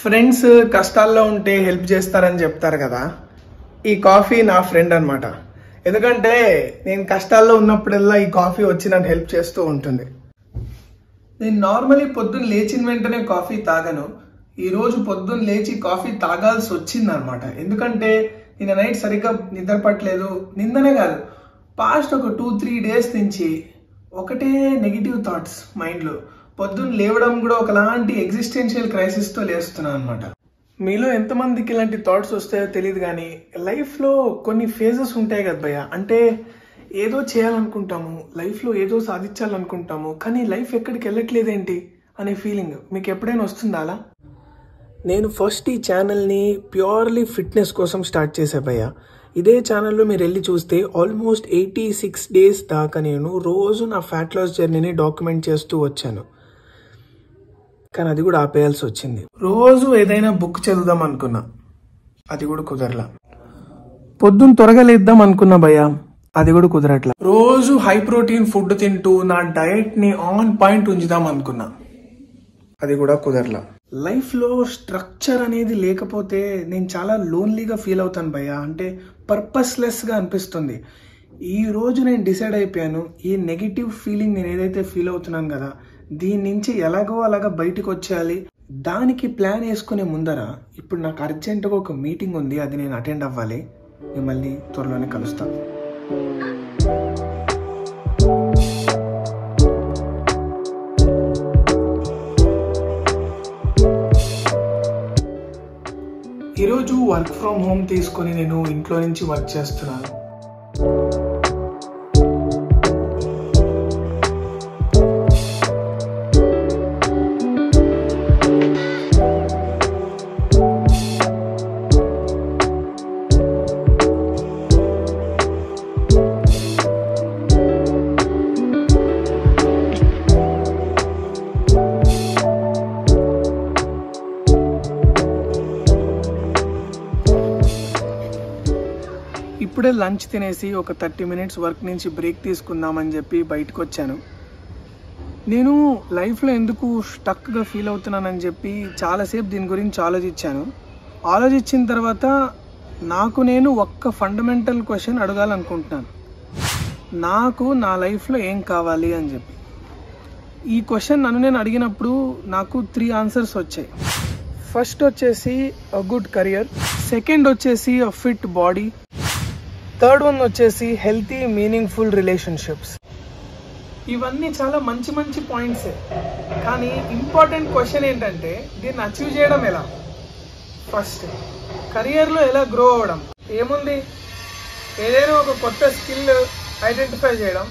Friends కష్టాల్లో ఉంటే help చేస్తారని చెప్తారు కదా. ఈ కాఫీ నా ఫ్రెండ్ అనమాట ఎందుకంటే నేను కష్టాల్లో ఉన్నప్పుడల్లా ఈ కాఫీ వచ్చి నన్ను హెల్ప్ చేస్తూ ఉంటుంది. నేను నార్మలీ పొద్దున్న లేచిన వెంటనే కాఫీ తాగను. ఈరోజు పొద్దున్న లేచి కాఫీ తాగాల్సి వచ్చింది అనమాట ఎందుకంటే నిన్న నైట్ సరిగ్గా నిద్రపట్టలేదు నిన్ననే కాదు పాస్ట్ ఒక టూ త్రీ డేస్ నుంచి ఒకటే నెగిటివ్ థాట్స్ మైండ్లో పొద్దున్న లేవడం కూడా ఒకలాంటి ఎగ్జిస్టెన్షియల్ క్రైసిస్తో లేస్తున్నాను అనమాట మీలో ఎంతమందికి ఇలాంటి థాట్స్ వస్తాయో తెలియదు కానీ లైఫ్లో కొన్ని ఫేజెస్ ఉంటాయి కదా భయ్య. అంటే ఏదో చేయాలనుకుంటాము లైఫ్లో ఏదో సాధించాలనుకుంటాము కానీ లైఫ్ ఎక్కడికి వెళ్ళట్లేదేంటి అనే ఫీలింగ్ మీకు ఎప్పుడైనా వస్తుందా అలా? నేను ఫస్ట్ ఈ ఛానల్ని ప్యూర్లీ ఫిట్నెస్ కోసం స్టార్ట్ చేసా భయ్య. ఇదే ఛానల్లో మీరు వెళ్ళి చూస్తే ఆల్మోస్ట్ ఎయిటీ సిక్స్ డేస్ దాకా నేను రోజు నా ఫ్యాట్ లాస్ జర్నీని డాక్యుమెంట్ చేస్తూ వచ్చాను. కానీ అది కూడా ఆపేయాల్సి వచ్చింది. రోజు ఏదైనా బుక్ చదువుదాం అనుకున్నా. అది కూడా కుదరలా. పొద్దున్న త్వరగా లేద్దాం అనుకున్నా భయ్యా. అది కూడా కుదరట్లా. రోజు హై ప్రోటీన్ ఫుడ్ తింటూ నా డయట్ని ఆన్ పాయింట్ ఉంచుదాం అనుకున్నా. అది కూడా కుదరలా. లైఫ్లో స్ట్రక్చర్ అనేది లేకపోతే నేను చాలా లోన్లీగా ఫీల్ అవుతాను భయ్య. అంటే పర్పస్లెస్గా అనిపిస్తుంది. ఈ రోజు నేను డిసైడ్ అయిపోయాను. ఈ నెగిటివ్ ఫీలింగ్ నేను ఏదైతే ఫీల్ అవుతున్నాను కదా దీని నుంచి ఎలాగో అలాగా బయటకు వచ్చేయాలి దానికి ప్లాన్ వేసుకునే ముందర ఇప్పుడు నాకు అర్జెంటుగా ఒక మీటింగ్ ఉంది అది నేను అటెండ్ అవ్వాలి. మిమ్మల్ని త్వరలోనే కలుస్తాను ఈరోజు వర్క్ ఫ్రమ్ హోమ్ తీసుకొని నేను ఇంట్లో నుంచి వర్క్ చేస్తున్నాను. లంచ్ తినేసి ఒక థర్టీ మినిట్స్ వర్క్ నుంచి బ్రేక్ తీసుకుందామని చెప్పి బయటకు వచ్చాను నేను లైఫ్లో ఎందుకు స్టక్గా ఫీల్ అవుతున్నానని చెప్పి చాలాసేపు దీని గురించి ఆలోచించాను. ఆలోచించిన తర్వాత నాకు నేను ఒక్క ఫండమెంటల్ క్వశ్చన్ అడగాలనుకుంటున్నాను. నాకు నా లైఫ్లో ఏం కావాలి అని చెప్పి. ఈ క్వశ్చన్ నన్ను నేను అడిగినప్పుడు నాకు త్రీ ఆన్సర్స్ వచ్చాయి. ఫస్ట్ వచ్చేసి అ గుడ్ కెరియర్ సెకండ్ వచ్చేసి a fit body third one వచ్చేసి హెల్తీ మీనింగ్ఫుల్ రిలేషన్షిప్స్. ఇవన్నీ చాలా మంచి మంచి పాయింట్స్. కానీ ఇంపార్టెంట్ క్వశ్చన్ ఏంటంటే దీన్ని అచీవ్ చేయడం ఎలా? ఫస్ట్ కెరియర్లో ఎలా గ్రో అవ్వడం? ఏముంది? ఏదైనా ఒక కొత్త స్కిల్ ఐడెంటిఫై చేయడం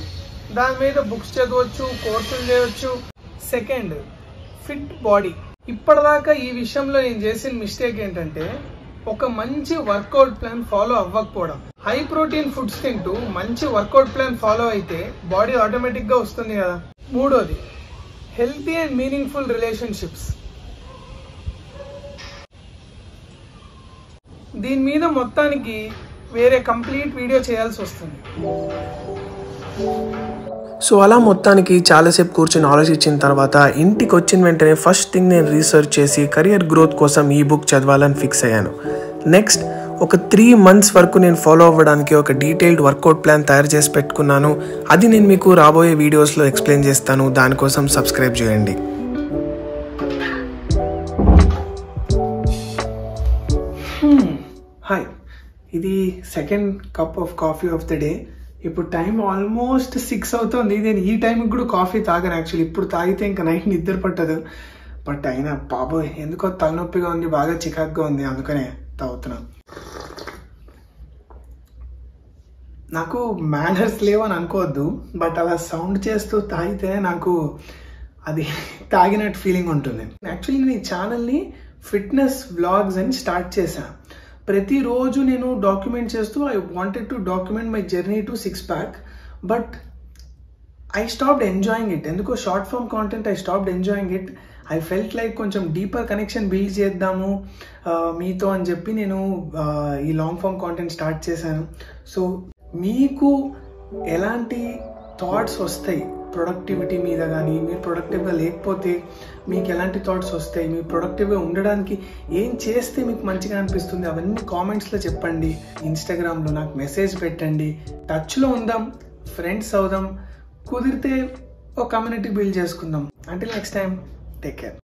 దాని మీద బుక్స్ చదవచ్చు కోర్సులు చేయవచ్చు. Second fit body. ఇప్పటిదాకా ఈ విషయంలో నేను చేసిన మిస్టేక్ ఏంటంటే ఒక మంచి వర్కౌట్ ప్లాన్ ఫాలో అవ్వకపోవడం. హై ప్రోటీన్ ఫుడ్స్ తింటూ మంచి వర్కౌట్ ప్లాన్ ఫాలో అయితే బాడీ ఆటోమేటిక్గా వస్తుంది కదా. మూడోది హెల్తీ అండ్ మీనింగ్ఫుల్ రిలేషన్షిప్స్. దీని మీద మొత్తానికి వేరే కంప్లీట్ వీడియో చేయాల్సి వస్తుంది. సో అలా మొత్తానికి చాలాసేపు కూర్చొని ఆలోచించిన తర్వాత ఇంటికి వచ్చిన వెంటనే ఫస్ట్ థింగ్ నేను రీసెర్చ్ చేసి కెరియర్ గ్రోత్ కోసం ఈ బుక్ చదవాలని ఫిక్స్ అయ్యాను. నెక్స్ట్ ఒక త్రీ మంత్స్ వరకు నేను ఫాలో అవ్వడానికి ఒక డీటెయిల్డ్ వర్కౌట్ ప్లాన్ తయారు చేసి పెట్టుకున్నాను. అది నేను మీకు రాబోయే వీడియోస్లో ఎక్స్ప్లెయిన్ చేస్తాను. దానికోసం సబ్స్క్రైబ్ చేయండి. హాయ్ ఇది second cup of coffee of the day ఇప్పుడు టైం ఆల్మోస్ట్ సిక్స్ అవుతుంది. నేను ఈ టైంకి కూడా కాఫీ తాగను యాక్చువల్లీ. ఇప్పుడు తాగితే ఇంకా నైట్ నిద్ర పట్టదు. బట్ అయినా బాబోయ్ ఎందుకో తలనొప్పిగా ఉంది బాగా చికాక్గా ఉంది. అందుకనే తాగుతున్నాను. నాకు మేనర్స్ లేవని అనుకోవద్దు. బట్ అలా సౌండ్ చేస్తూ తాగితే నాకు అది తాగినట్టు ఫీలింగ్ ఉంటుంది. యాక్చువల్లీ నేను ఈ ఛానల్ని ఫిట్నెస్ వ్లాగ్స్ అని స్టార్ట్ చేశాను ప్రతిరోజు నేను డాక్యుమెంట్ చేస్తూ I wanted to document my journey to six pack but I stopped enjoying it ఎందుకో short form content I stopped enjoying it I felt like కొంచెం డీపర్ కనెక్షన్ బిల్డ్ చేద్దాము మీతో అని చెప్పి నేను ఈ లాంగ్ ఫామ్ కాంటెంట్ స్టార్ట్ చేశాను. So మీకు ఎలాంటి థాట్స్ వస్తాయి? ప్రొడక్టివిటీ మీద కానీ మీరు ప్రొడక్టివ్గా లేకపోతే మీకు ఎలాంటి థాట్స్ వస్తాయి? మీరు ప్రొడక్టివ్గా ఉండడానికి ఏం చేస్తే మీకు మంచిగా అనిపిస్తుంది? అవన్నీ కామెంట్స్లో చెప్పండి. ఇన్స్టాగ్రామ్లో నాకు మెసేజ్ పెట్టండి. టచ్లో ఉందాం. ఫ్రెండ్స్ అవుదాం. కుదిరితే ఒక కమ్యూనిటీ బిల్డ్ చేసుకుందాం. అంటే నెక్స్ట్ టైం టేక్ కేర్